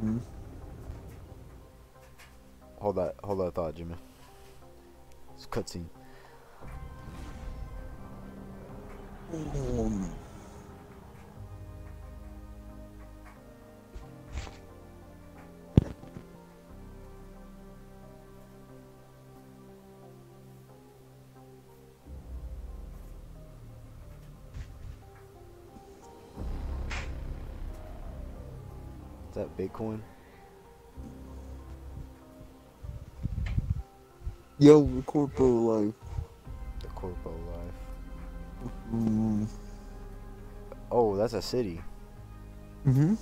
Hmm? Hold that, hold that thought, Jimmy. It's a cutscene. Is that Bitcoin? yo, the corpo life. The Corpo Life. Mm. Oh, that's a city. Mm-hmm.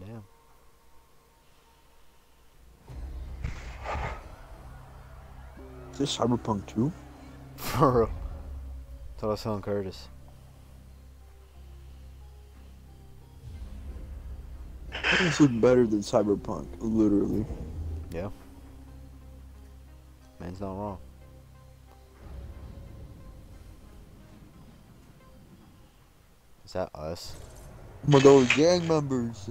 Goddamn. Is this Cyberpunk 2? For real. That's what I was telling Curtis. This look better than Cyberpunk, literally. Yeah. Man's not wrong. Is that us? My god, gang members.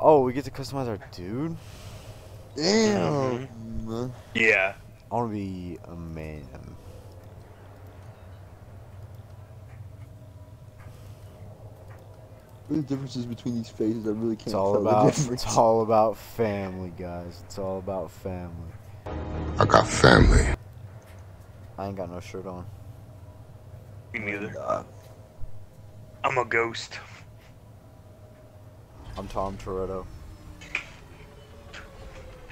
Oh, we get to customize our dude? Damn. Yeah. I want to be a man. What are the differences between these phases? I really can't It's all tell the about difference. it's all about family, guys. It's all about family. I got family. I ain't got no shirt on. Me neither. Uh, I'm a ghost. I'm Tom Toretto.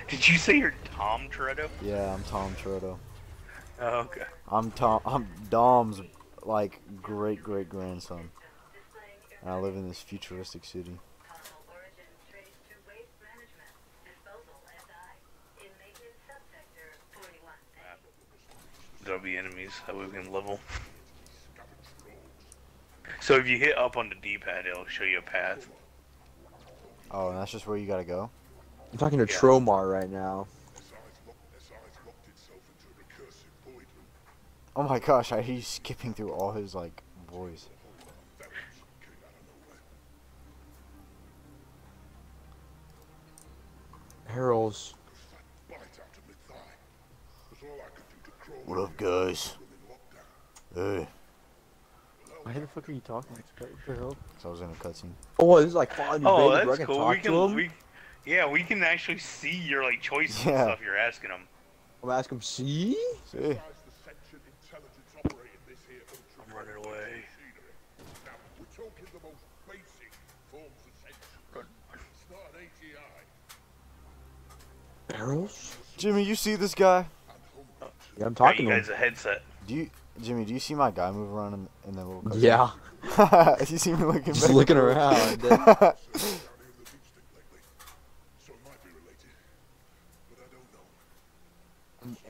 Did you say you're Tom Toretto? Yeah, I'm Tom Toretto. Oh, okay. I'm Tom. I'm Dom's like great great grandson, and I live in this futuristic city. There'll be enemies that we can level. So if you hit up on the D-pad, it'll show you a path. Oh, and that's just where you gotta go. I'm talking to Yeah. Tromar right now. Oh my gosh, I he's skipping through all his like voice. Harold's. What up, guys? Hey, Why the fuck are you talking? What the hell? so I was in a cutscene. Oh, this is like Fallout New Oh, Vegas where I that's cool. talk We to can, him. we, yeah, we can actually see your like choices and Yeah. stuff you're asking them. I'm asking him, see? See? I'm running away. Harold's? Jimmy, you see this guy? Yeah, I'm Got talking you to guys him. a headset. Do you, Jimmy? Do you see my guy move around in, in the little? cutscene? Yeah, you see me looking. just back? looking around.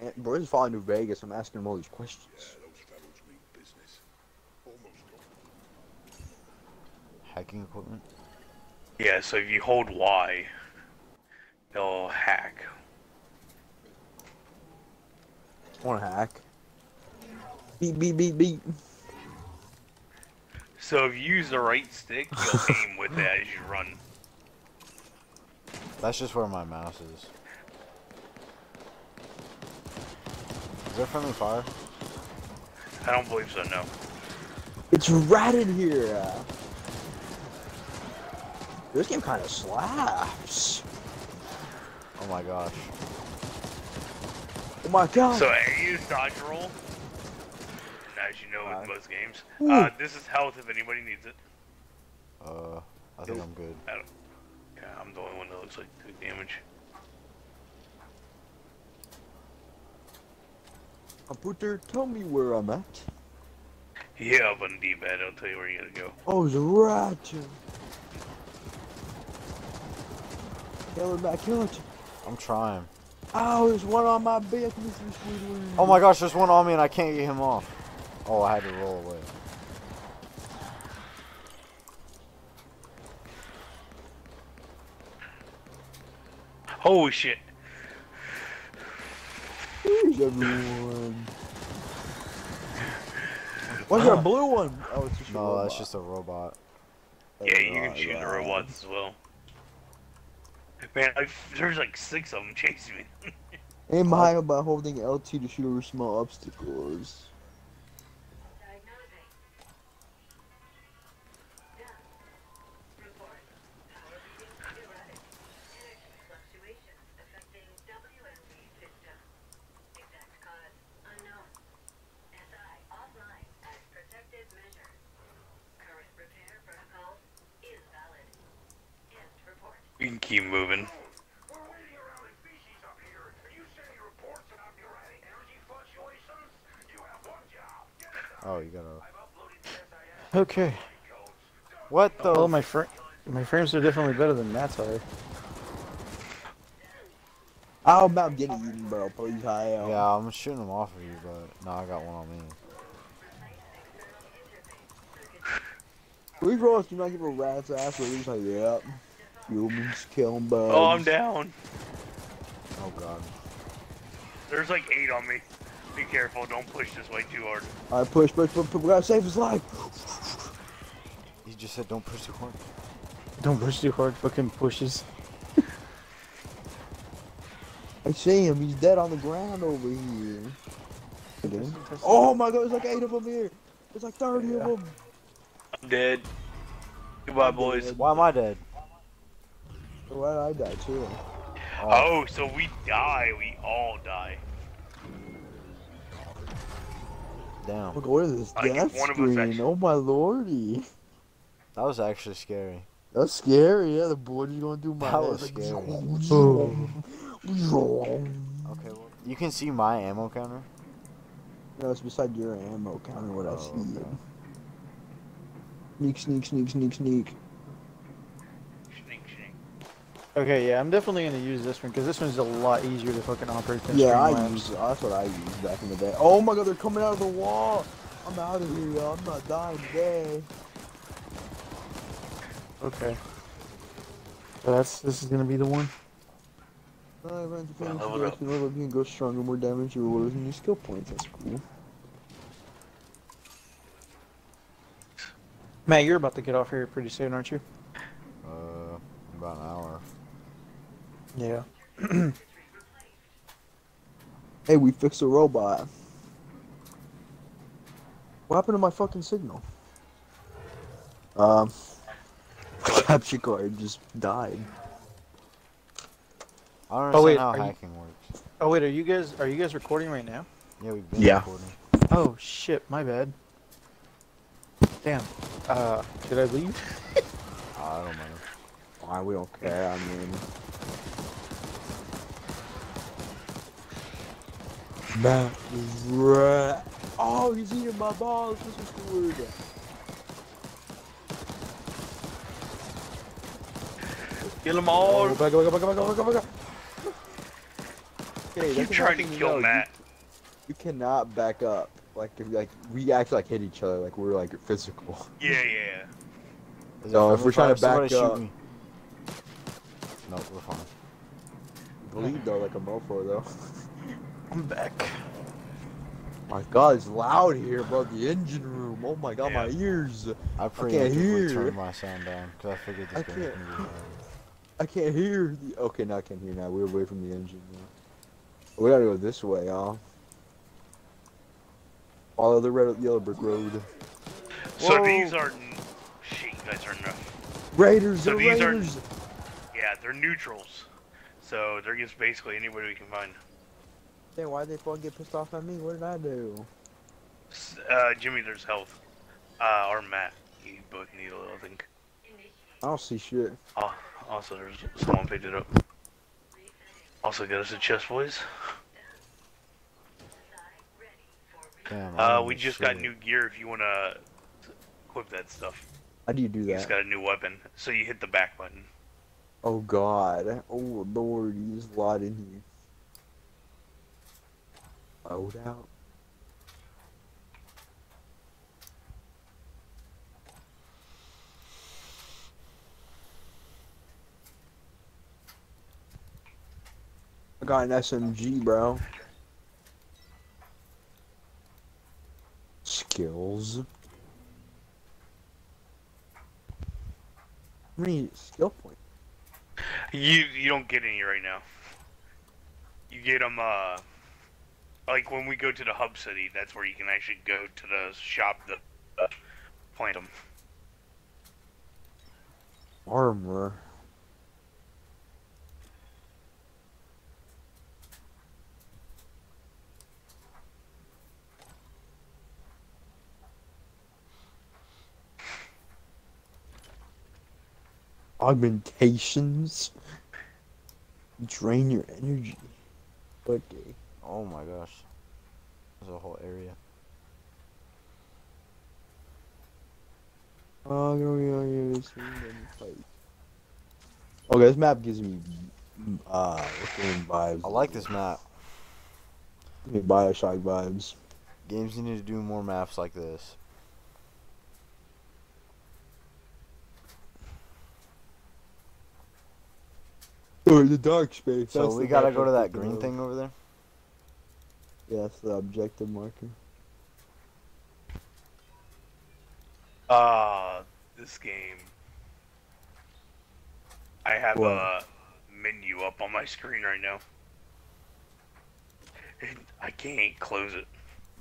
And Bro, this is Fallout New Vegas. I'm asking him all these questions. Hacking equipment. Yeah, so if you hold Y, it'll hack. Want to hack? Beep, beep, beep, beep. So if you use the right stick, you'll aim with it as you run. That's just where my mouse is. Is there friendly fire? I don't believe so, no. It's rat in here. This game kind of slaps. Oh my gosh. Oh my god. So A is dodge roll. And as you know Alright. with most games. Ooh. Uh, this is health if anybody needs it. Uh, I think I'm good. I don't, yeah, I'm the only one that looks like took damage. Computer, tell me where I'm at. Yeah, up on D-pad, I'll tell you where you gotta go. Oh, there's a rat. Kill it back, kill it. I'm trying. Oh, there's one on my back, Mr. Sweetwood. Oh my gosh, there's one on me and I can't get him off. Oh, I had to roll away. Holy shit. Where's everyone? What's that blue one? Oh, it's just a No, robot. that's just a robot. Yeah, you can shoot the right. robots as well. Man, I, there's like six of them chasing me. Aim high by holding LT to shoot over small obstacles. It moving. Oh, you gotta. I've uploaded the SIS Okay. What the? Well, my fr my frames are definitely better than Matt's are. How about getting eaten, bro? Please, high out. Yeah, I'm shooting them off of you, but no, I got one on me. We girls do not give a rat's ass, but he's like, yep. Humans killing bugs. Oh, I'm down. Oh god. There's like eight on me. Be careful, don't push this way too hard. Alright, push, push, push, push. We gotta save his life. He just said don't push too hard. Don't push too hard. Fucking pushes. I see him. He's dead on the ground over here. Okay. Oh my god, there's like eight of them here. There's like 30 of them. I'm dead. Goodbye, boys. Why am I dead? Why did I die too? Oh. oh, so we die. We all die. Damn. Look, what is this I death one screen? actually- Oh my lordy. That was actually scary. That's scary. Yeah, the board is going through my That head. was scary. Okay, well, you can see my ammo counter. No, it's beside your ammo counter. What I Oh, see. okay. Sneak, sneak, sneak, sneak, sneak. Sneak, sneak. Okay, yeah, I'm definitely gonna use this one because this one's a lot easier to fucking operate than Yeah, I Streamlabs. used. That's what I used back in the day. Oh my god, they're coming out of the wall. I'm out of here, y'all. I'm not dying today. Okay. So that's this is gonna be the one. I ran to finish level the up. direction level you can go stronger, more damage, you rewards, and new skill points. That's cool. Matt, you're about to get off here pretty soon, aren't you? Uh, about an hour. Yeah. Hey, we fixed a robot. What happened to my fucking signal? Um, capture card just died. I don't Oh, wait, how are you- hacking works. Oh wait, are you guys are you guys recording right now? Yeah, we've been Yeah. recording. Oh shit, my bad. Damn. Uh, did I leave? I don't know. Why we don't care. I mean, Matt is right. Oh, he's eating my balls. This is weird. Kill them Oh, all. back up, back up, back up, back up, back up. Okay, Keep that's trying to another thing kill know, Matt. You cannot back up. Like if like we actually like hit each other, like we're like physical. Yeah, yeah. Is No, if we're trying to fire? Back up- me. No, we're fine. Bleed though, like a mofo though. I'm back. My God, it's loud here, bro. The engine room. Oh my God, my ears. I can't preemptively hear. turned my sound down because I figured this I game can't. gonna be. I can't hear. The... Okay, now I can hear. Now we're away from the engine. Now. We gotta go this way, y'all. Follow the red yellow brick road. So Whoa. these are. Shit, you guys are no. Raiders, So the these are- Raiders. Yeah, they're neutrals. So they're just basically anybody we can find. Damn, why'd they fucking get pissed off at me? What did I do? Uh, Jimmy, there's health. Uh, or Matt. You both need a little, I think. I don't see shit. Oh, also, there's someone picked it up. Also, get us a chest, boys. Damn, Uh, we just got shit. new gear if you want to equip that stuff. How do you do You just that? got a new weapon. So you hit the back button. Oh God. Oh Lord, there's a lot in here. Load out. I got an SMG, bro. Skills. How many skill points? You you don't get any right now. You get them uh like when we go to the hub city. That's where you can actually go to the shop that uh, plant them. Armor. Augmentations. Drain your energy. But Oh my gosh. There's a whole area. Oh. Okay, this map gives me uh what's the name vibes. I like this map. Gives me Bioshock vibes. Games need to do more maps like this. Or the dark space. So that's we gotta go to that green of. thing over there. Yeah, that's the objective marker. Uh this game. I have What? a menu up on my screen right now. I can't close it.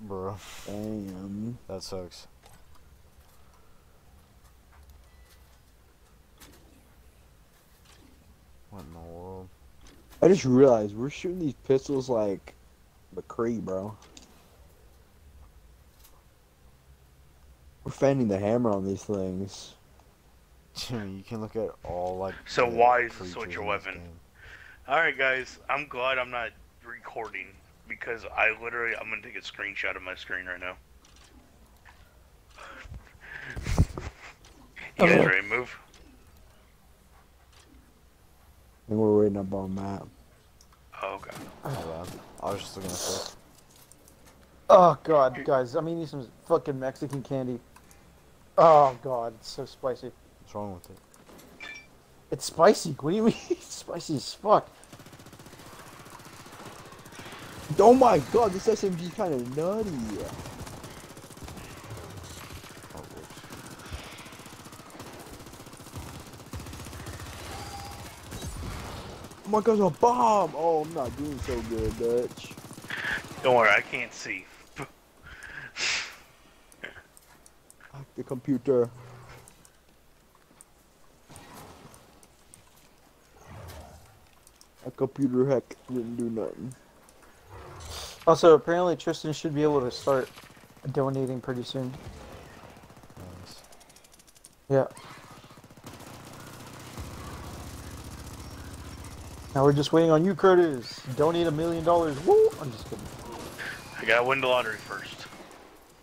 Bro, Damn. that sucks. What in the world? I just realized we're shooting these pistols like McCree, bro. We're fanning the hammer on these things. You can look at all like. So why is the creatures switch your weapon? Alright guys, I'm glad I'm not recording because I literally I'm gonna take a screenshot of my screen right now. You guys ready to move? And we're waiting up on map. Oh god. My. Oh, I was just looking at stuff. Oh god, guys, I'm eating some fucking Mexican candy. Oh god, it's so spicy. What's wrong with it? It's spicy. What do you mean? It's spicy as fuck. Oh my god, this SMG kind of nutty. Oh, whoops. Oh my god, a bomb! Oh, I'm not doing so good, Dutch. Don't worry, I can't see. Hack the computer. A computer hack didn't do nothing. Also, apparently Tristan should be able to start donating pretty soon. Nice. Yeah. Now we're just waiting on you, Curtis. Donate a million dollars. Woo! I'm just kidding. I gotta win the lottery first.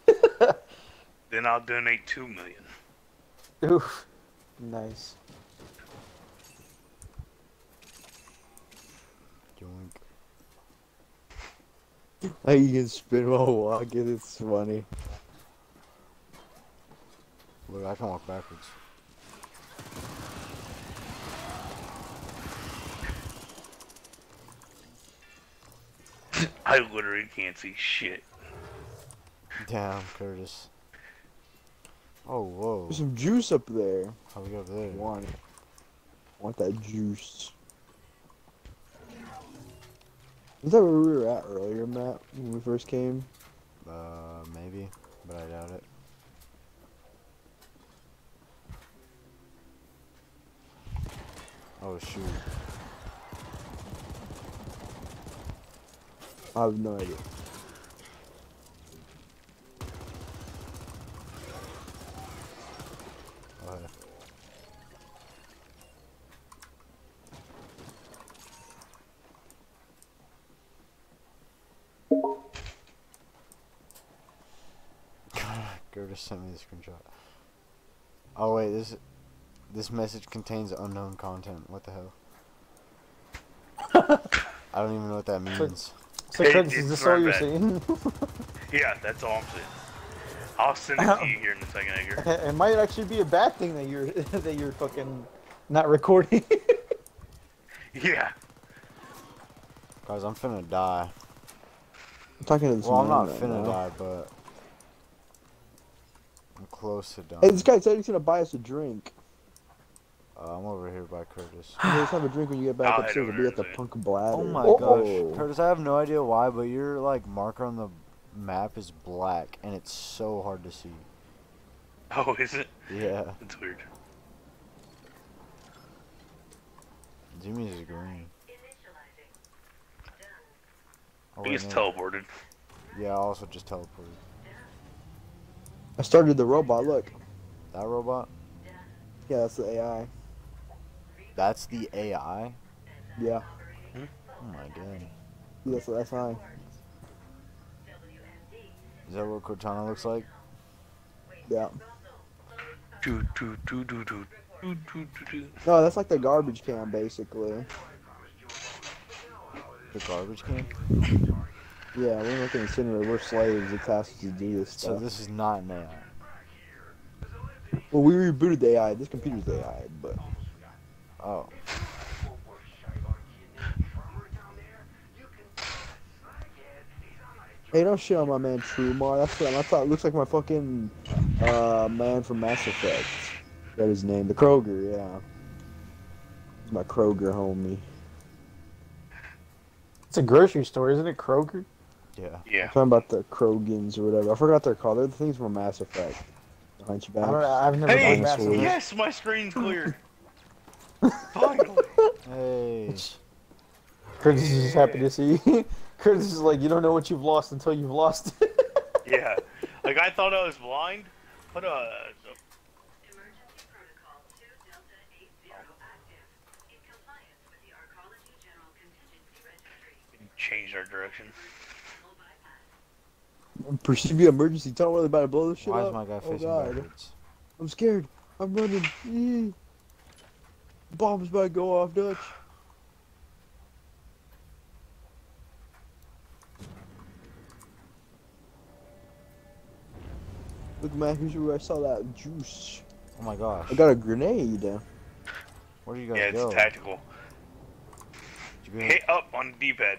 then I'll donate two million. Oof. Nice. Yoink. Like you can spin while walking, it's funny. Look, I can walk backwards. I literally can't see shit. Damn, Curtis. Oh, whoa. There's some juice up there. How we go over there? Want it. Want that juice. Is that where we were at earlier, Matt, when we first came? Uh, maybe, but I doubt it. Oh shoot. I have no idea. Uh, Curtis sent me the screenshot. Oh wait, this this message contains unknown content. What the hell? I don't even know what that means. So, It- Curtis, is this very all you're bad. saying? Yeah, that's all I'm saying. I'll send it to you here in a second, Edgar. it might actually be a bad thing that you're that you're fucking not recording. Yeah. Guys, I'm finna die. I'm talking to this Well, I'm not right finna now. die, but I'm close to dying. Hey, this guy said he's gonna buy us a drink. Uh, I'm over here by Curtis. Hey, Let's have a drink when you get back I'll upstairs. We'll be at the Punk Bladder. Oh my Oh. gosh, Curtis! I have no idea why, but your like marker on the map is black, and it's so hard to see. Oh, is it? Yeah, It's weird. Jimmy's is green. Oh, He wait, gets no. teleported. Yeah, I also just teleported. I started the robot. Look. That robot? Yeah, that's the AI. That's the AI? Yeah. Hmm? Oh my god. Yes, that's fine. Is that what Cortana looks like? Yeah. Do, do, do, do, do. Do, do, do, no, that's like the garbage can, basically. The garbage can? yeah, we're looking at cinema. We're slaves. It asked to do this stuff. So this is not an AI. Well, we rebooted the AI. This computer's AI, but... Oh. hey, don't shit on my man Trumar. That's what I thought. It looks like my fucking uh man from Mass Effect. That his name, the Kroger. Yeah, He's my Kroger homie. It's a grocery store, isn't it? Kroger. Yeah. Yeah. I'm talking about the Krogans or whatever. I forgot their they're. They're the things from Mass Effect. The I don't. Hunchbacks. I've never Hey, been massive. Yes, my screen's clear. Finally. Hey. Curtis is just happy to see. Curtis is like, you don't know what you've lost until you've lost it. Yeah. Like I thought I was blind, but uh, Emergency Protocol 2 Delta 80 active. In compliance with the Arcology General Contingency Registry. changed our direction. Perceive the emergency. Tell them about to blow this shit Why up. is my guy oh facing god, backwards? I'm scared. I'm running. Bomb's about to go off, Dutch. Look, man, here's where I saw that juice. Oh my gosh. I got a grenade. Where do you guys Yeah, it's go? tactical. Did you go- Hit up on the D-pad.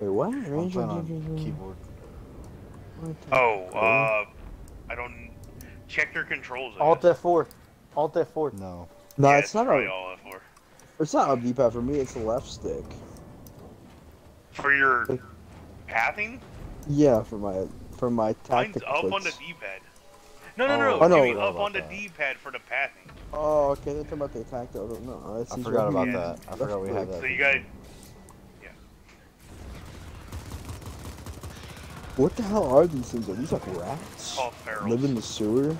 Wait, what? I'm Range playing range, range, on keyboard. What Oh, uh, I don't check your controls. I Alt guess. F4. Alt F4. No. No, Yeah, it's not probably a. all F4. It's not a D-pad for me. It's the left stick. For your pathing, Yeah, for my for my mine's tactic up on the clicks. D-pad. No, no, no, Oh, no. I know. you mean forgot up about on the that. D-pad for the pathing. Oh, okay. They're talking about the tactile. No, that's I he's forgot right about here. that. I forgot we had Left that. So you feature. got What the hell are these things? Are these like rats? called ferals. Live in the sewer?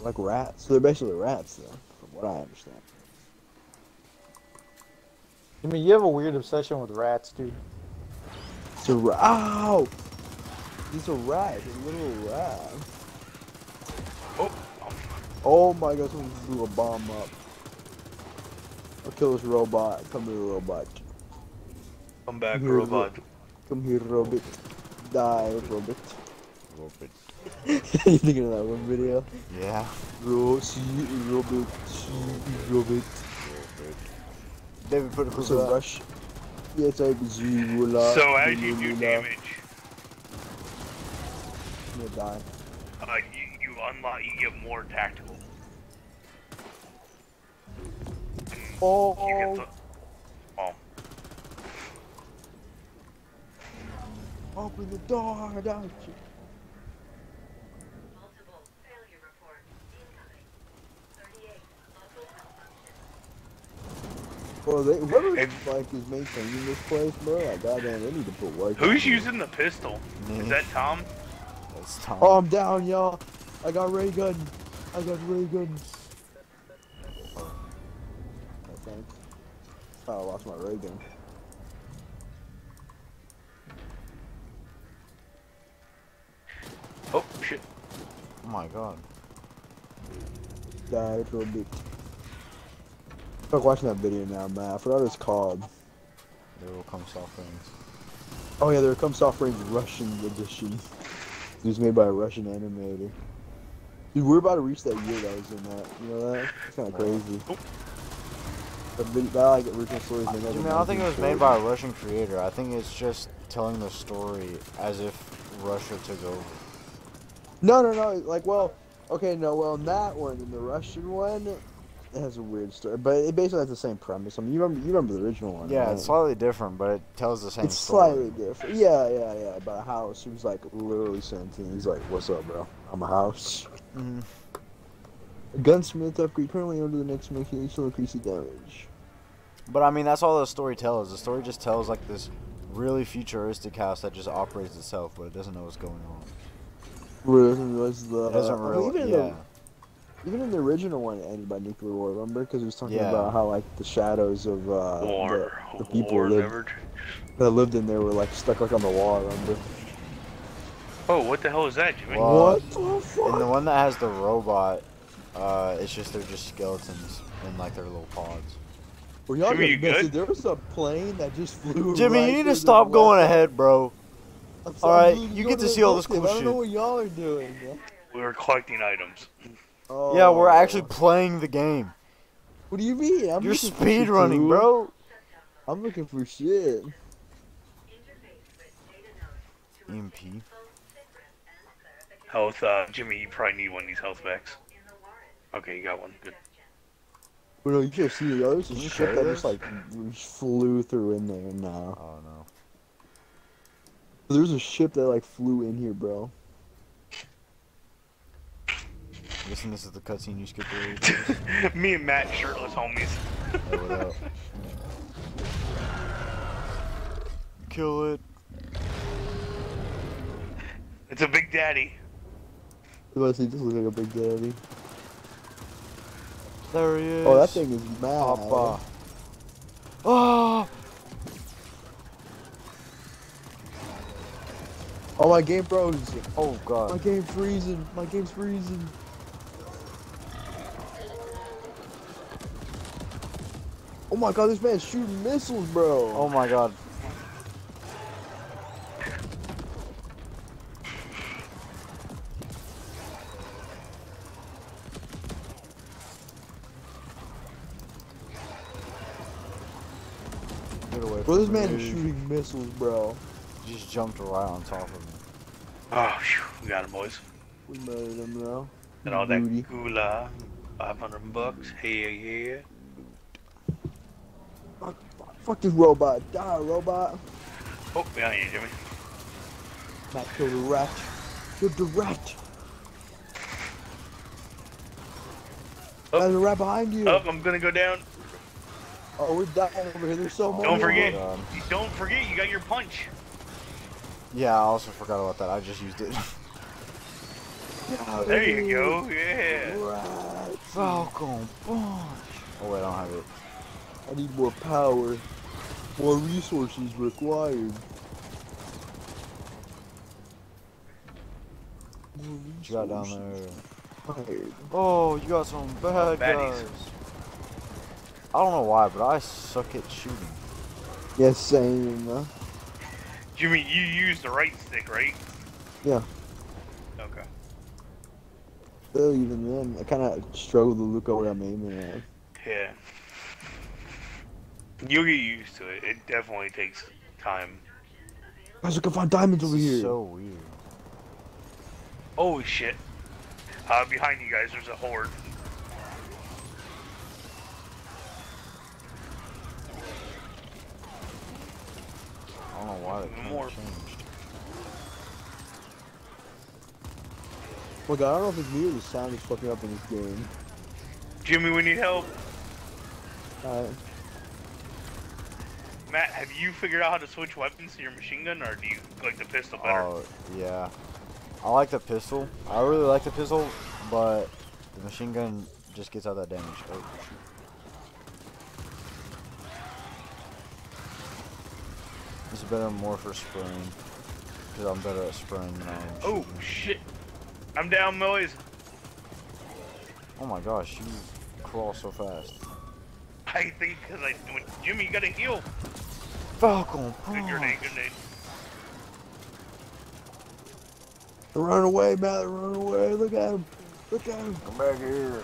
Like rats. So they're basically rats, though, from what I understand. I mean, you have a weird obsession with rats, dude. It's a rat. Ow! These are rats. A little rat. Oh, Oh my god, someone just blew a bomb up. I'll kill this robot. Come here, robot. come back, Here, robot. Come here, robot. Die, robot. Little bit. you thinking of that one video? Yeah. Ro- see, robot. See, robot. David put a It's clip a of that. rush. Yeah, it's like Zula. So as you do damage, I'm gonna die. uh, you, you unlock, you get more tactical. Oh, the, oh, open the door, don't you? Bro, they, whoever Hey. like is maintaining this place, bro, like goddamn, they need to put work. who's in. using the pistol? Me. Is that mm. Tom? That's Tom. Oh, I'm down, y'all. I got ray gun. I got ray gun. I think. Oh, I lost my ray gun. Oh shit! Oh my god. Died for a bit. Fuck watching that video now, man. I forgot what it's called. There will come soft rains. Oh yeah, there comes Soft Rains Russian edition. It was made by a Russian animator. Dude, we're about to reach that year that was in that. You know that? It's kind of crazy. The vid- that like original story is made like Dude, man, I don't think it was made by a Russian creator. I think it's just telling the story as if Russia took over. No, no, no. Like, well, okay, no, well, in that one, in the Russian one, it has a weird story, but it basically has the same premise. I mean, you remember, you remember the original one? Yeah, right? it's slightly different, but it tells the same It's story. slightly different. Yeah, yeah, yeah. About a house who's like literally sentient. He's like, "What's up, bro? I'm a house." Mhm. A gunsmith upgrade currently under the next making mechanical increase the damage. But I mean, that's all the story tells. The story just tells like this really futuristic house that just operates itself, but it doesn't know what's going on. Doesn't realize the. It doesn't uh, really. Yeah. the even in the original one, it ended by nuclear war. Remember? Because it was talking Yeah. about how like the shadows of uh, War. the, the people War lived, never. that lived in there were like stuck like on the wall. Remember? Oh, what the hell is that, Jimmy? Well, what the fuck? And the one that has the robot, uh, it's just they're just skeletons in like their little pods. Were y'all Jimmy, just you missing? good? There was a plane that just flew. Jimmy, right you need to stop going ahead, bro. I'm All right, dude, you get to see all this cool cool I don't know what y'all are doing. man. We were collecting items. Oh. Yeah, we're actually playing the game. What do you mean? I'm You're looking for speed running, dude. bro. I'm looking for shit. Interface with data nodes to EMP. obtain full secret and clarification Health, uh, Jimmy, you probably need one of these health packs. in the warrant Okay, you got one. Good. Well, no, you should have seen it. There was a Can you ship show that just like just flew through in there. No, Oh no. there was a ship that like flew in here, bro. I'm guessing this is the cutscene you skipped earlier. Me and Matt, shirtless homies. Hey, what up? Kill it. It's a big daddy. Unless he just looks like a big daddy. There he is. Oh, that thing is mad. Papa. Oh, Oh, my game froze. oh God. My god. game freezing. My game's freezing. Oh my god, this man's shooting missiles, bro. Oh my god. Get away Bro, this from man is shooting missiles, bro. Just jumped right on top of me. Oh, phew, we got him, boys. We murdered him now. And all that Booty. gula. 500 bucks. Hey, yeah. Fuck, fuck, fuck this robot. Die, robot. Oh, behind you, Jimmy. Matt kill the rat. Kill the rat. Oh. There's a rat behind you. Oh, I'm gonna go down. Oh, we're dying over here. There's so much. Don't forget. God. You Don't forget, you got your punch. Yeah, I also forgot about that. I just used it. There you go. Yeah. Rat. Falcon punch. Oh wait, I don't have it. I need more power. More resources required. More What you got down there? required. Oh, you got some bad oh, baddies. guys. I don't know why, but I suck at shooting. Yes, same. Huh? Jimmy, you use the right stick, right? Yeah. Okay. Still, even then, I kind of struggle to look at what I'm aiming at. Yeah. You'll get used to it. It definitely takes time. Guys, I can find diamonds over here. So weird. Oh shit. Uh, behind you guys, there's a horde. I don't know why the More. camera changed. My god, I don't know if it's me or the sound is fucking up in this game. Jimmy, we need help. Alright. Matt, have you figured out how to switch weapons to your machine gun, or do you like the pistol better? Oh, yeah. I like the pistol. I really like the pistol, but the machine gun just gets out that damage. Oh, shoot. It's better more for spraying. Because I'm better at spraying than I am Oh shit. I'm down, Millies. Oh my gosh, you crawl so fast. I think because I. Jimmy, you gotta heal. Falcon Good grenade, punch. grenade. Run away, Matt, run away. Look at him. Look at him. Come back here.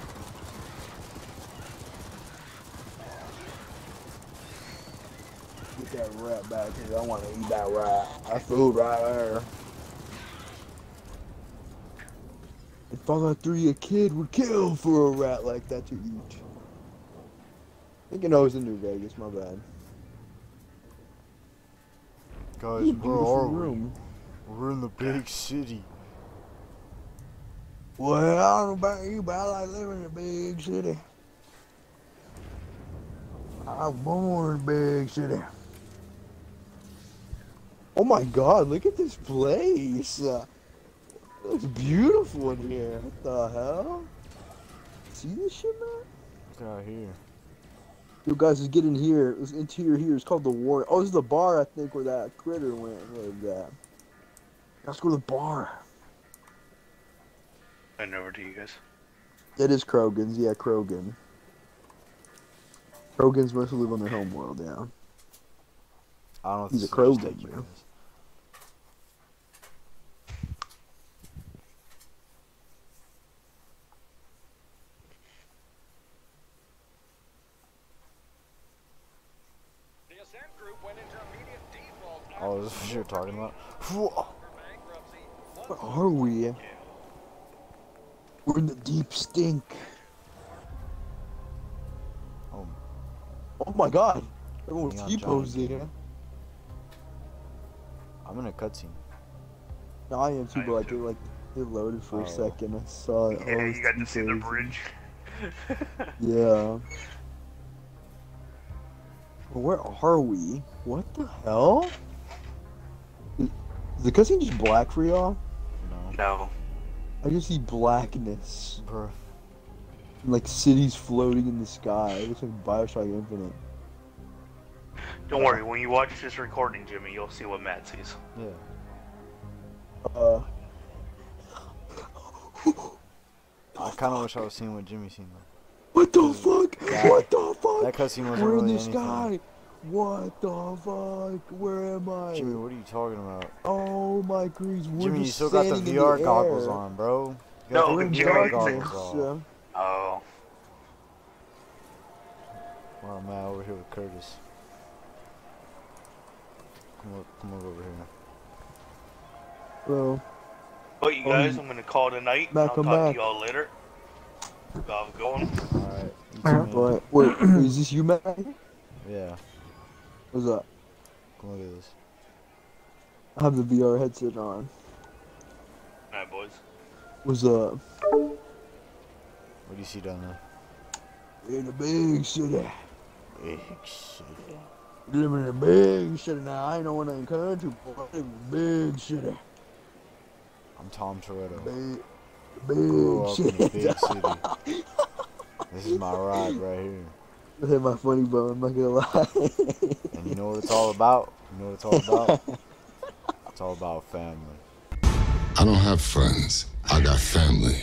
Get that rat back here. I want to eat that rat. That food right there. If Fallout 3, a kid would kill for a rat like that to eat. Thinking I was in New Vegas, my bad. Guys, It's where are we? room. We're in the big city. Well, I don't know about you, but I like living in a big city. I was born in a big city. Oh my god, look at this place. Uh, it looks beautiful in here. What the hell? See this shit, man? Look out here. You guys, let's get in here. This interior here is called the War. Oh, this is the bar, I think, where that critter went. What is that? Let's go to the bar. And over to you guys. It is Krogan's, yeah, Krogan. Krogans mostly live on their home world, yeah. I don't know if He's a is what Krogan, state you man. guys. The Ascent Group went into immediate default Oh, this is this what you're talking about? Whoa. Where are we? We're in the deep stink. Oh. Oh my god. Everyone's Neon T-posing. Johnny. I'm in a cutscene. No, I am too, but am like, it, too. like, it loaded for Oh. a second. I saw it. Yeah, you got to it's see the bridge. Yeah. Well, where are we? What the hell? Is is the cutscene just black for y'all? No. no. I just see blackness. Bruh. And, like cities floating in the sky. It looks like Bioshock Infinite. Don't worry, when you watch this recording, Jimmy, you'll see what Matt sees. Yeah. Uh. I kind of wish I was seeing what Jimmy's seen though. What the fuck? That- what the fuck? That cutscene wasn't We're in the anything. sky. What the fuck? Where am I? Jimmy, what are you talking about? Oh my grease. We're Jimmy, you still got the VR the goggles on, bro. You No, got We're the Jimmy, VR goggles on. yeah. Oh. Well, I'm at over here with Curtis. Come on, come on over here. Bro, But you guys, you- I'm gonna call it a night. Back I'll on talk back. to y'all later. I'm going. Alright. you two, man. but wait, is this you, man? Yeah. What's up? Come look at this. I have the VR headset on. Alright, boys. What's up? What do you see down there? In a big city. Big city. Living in a big city now. I ain't know when I'm country, but I live in a big city. I'm Tom Toretto. Big, big up in a big city. This is my ride right here. That hit my funny bone, I'm not gonna lie. And you know what it's all about? You know what it's all about? It's all about family. I don't have friends. I got family.